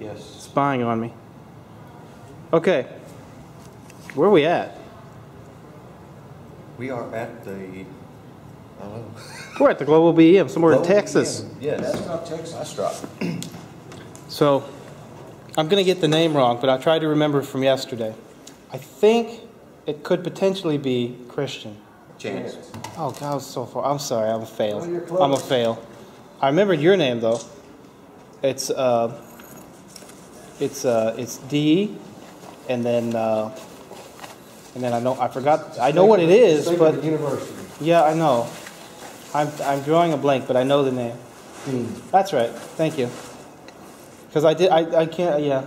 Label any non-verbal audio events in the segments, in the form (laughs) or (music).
Yes. spying on me. Okay. Where are we at? We are at the, I don't know. (laughs) We're at the Global BEM, somewhere in Texas. Yes. That's not Texas. That's drop. (clears throat) So, I'm going to get the name wrong, but I tried to remember from yesterday. I think it could potentially be Christian. Chance. Oh, God, I was so far. I'm sorry, I'm a fail. Oh, I'm a fail. I remembered your name though. It's uh, it's uh, it's D, and then uh, and then I know I forgot. I know what it is, but University. yeah, I know. I'm I'm drawing a blank, but I know the name. Dean. That's right. Thank you. Because I did. I I can't. Yeah.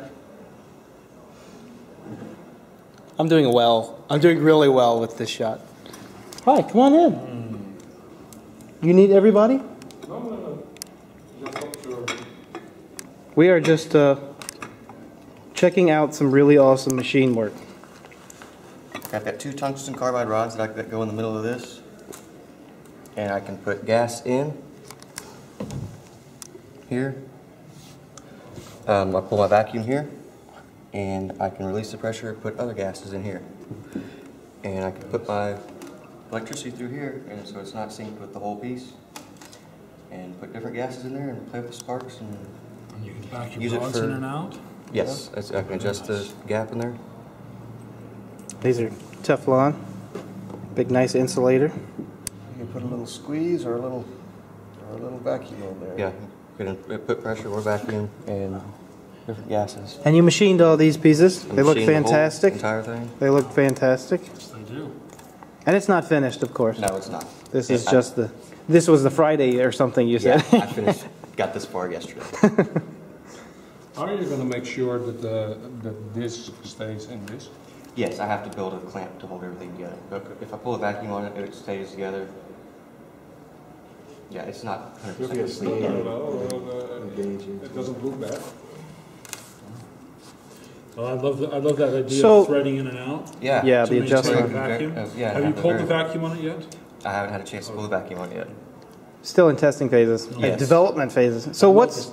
I'm doing well. I'm doing really well with this shot. Hi, come on in. You need everybody? No, no, no. We are just uh, checking out some really awesome machine work. I've got two tungsten carbide rods that I that go in the middle of this. And I can put gas in here. Um, I pull my vacuum here, and I can release the pressure, put other gases in here. And I can put my electricity through here, and so it's not synced with the whole piece. And put different gases in there and play with the sparks and, And you can back your Use it rods for- in and out? Yes, that's- I can adjust the gap in there. These are Teflon, big nice insulator. You can put a little squeeze or a little, or a little vacuum on there. Yeah, can put pressure or vacuum and different gases. And you machined all these pieces. They look Machine the whole fantastic. Entire thing? They look fantastic. Yes, they do. And it's not finished, of course. No, it's not. This is I- just the, this was the Friday or something you Yeah, said. I finished, got this far yesterday. (laughs) Are you gonna make sure that the, that this stays in this? Yes, I have to build a clamp to hold everything together. But If I pull a vacuum on it, it stays together. Yeah, it's not hundred Look at percent. Steve. No, uh, Engaging. it doesn't look bad. Well, I love, the- I love that idea So- of threading in and out. Yeah. Yeah, the adjustment. vacuum. Uh, yeah, Have you have the pulled the vacuum on it yet? I haven't had a chance to pull the vacuum on it yet. Still in testing phases, uh, Yes. development phases. So what's,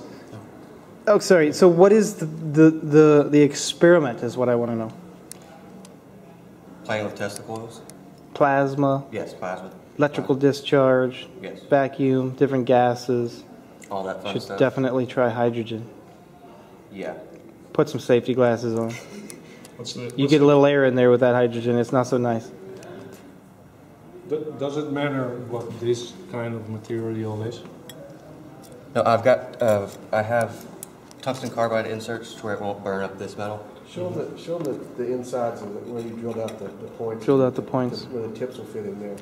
oh, sorry, so what is the, the, the, the experiment is what I want to know. Playing with Tesla coils? Plasma, Yes, plasma. electrical discharge, Yes, vacuum, different gases. all that fun Should stuff. definitely try hydrogen. Yeah. Put some safety glasses on. What's the? You what's get a little air in there with that hydrogen, it's not so nice. Does it matter what this kind of material is? No, I've got, uh, I have tungsten carbide inserts to where it won't burn up this metal. Show them the, show them the, the insides of it, where you drilled out the, the points. Drilled out the points. Where the tips will fit in there.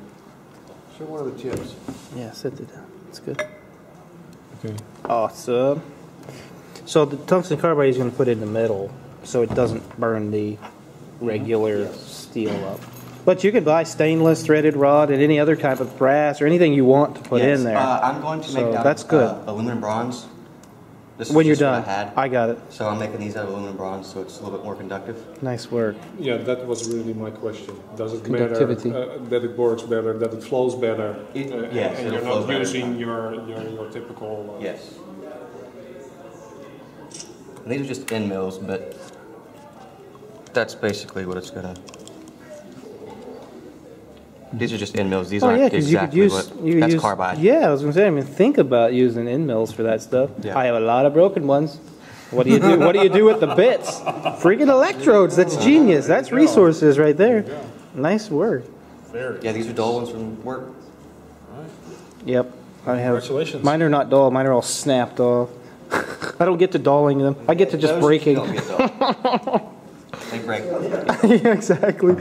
Show one of the tips. Yeah, set it down. It's good. Okay. Awesome. So the tungsten carbide is going to put in the middle, so it doesn't burn the regular steel up. But you could buy stainless threaded rod and any other type of brass or anything you want to put Yes, in there. Uh, I'm going to make So it out that's good. uh, aluminum bronze. This is when you're done, I had. I got it. So I'm making these out of aluminum bronze, so it's a little bit more conductive. Nice work. Yeah, that was really my question. Does it matter Conductivity. uh, that it works better, that it flows better? It- uh, yes, And it'll you're not using your, your, your typical. uh, Yes. And these are just end mills, but that's basically what it's gonna. These are just end mills. These oh aren't yeah, because you could exactly use what. you could that's use carbide. Yeah, I was going to say. I mean, think about using end mills for that stuff. Yeah. I have a lot of broken ones. What do you do? what do you do with the bits? Freaking electrodes. That's genius. That's resources right there. Nice work. Fair. Yeah, these are dull ones from work. Yep. I have. Congratulations. Mine are not dull. Mine are all snapped off. (laughs) I don't get to dulling them. I get to just Those breaking. don't get (laughs) dull. they break. (laughs) yeah, exactly.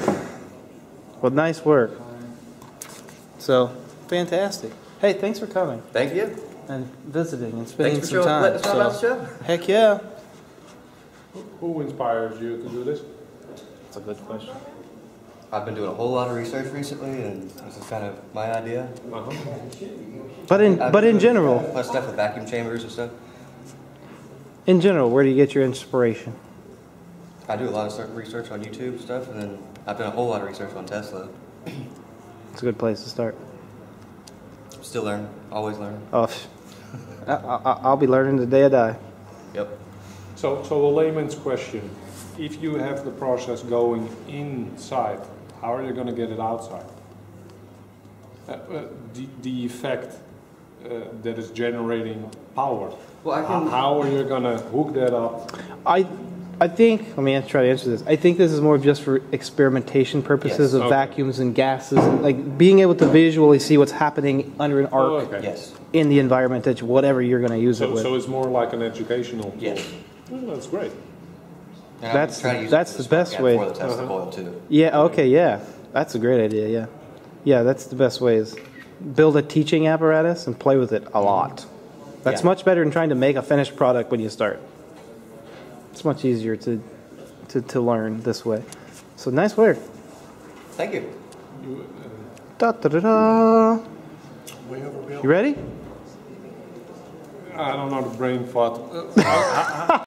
Well, nice work. So, fantastic. Hey, thanks for coming Thank you. and visiting and spending Thanks for some showing, time. letting us know about the So, show. heck yeah. Who inspires you to do this? That's a good question. I've been doing a whole lot of research recently, and this is kind of my idea. Uh-huh. But in I've but in general, a lot of stuff with vacuum chambers and stuff. in general, where do you get your inspiration? I do a lot of research on YouTube stuff, and then I've done a whole lot of research on Tesla. It's a good place to start. Still learn, always learn. Oh, I, I, I'll be learning the day I die. Yep. So, so a layman's question, if you have the process going inside, how are you gonna get it outside? Uh, uh, The, the effect uh, that is generating power, Well, I how can- how are you gonna hook that up? I, I think, let me try to answer this. I think this is more just for experimentation purposes Yes. of Okay. vacuums and gases, and like being able to visually see what's happening under an Oh, arc okay. Yes. in the environment that you- whatever you're going to use it So, with. so it's more like an educational tool? Yes. Well, That's great. And I can That's- try to use it that's for the smart best gap way. For the test Uh-huh. of oil too. Yeah, okay, yeah. That's a great idea, yeah. Yeah, that's the best way is build a teaching apparatus and play with it a lot. That's Yeah. much better than trying to make a finished product when you start. It's much easier to, to, to learn this way. So nice work. Thank you. You, Da, da, da, da. Way over Bill. You ready? I don't know the brain thought. (laughs)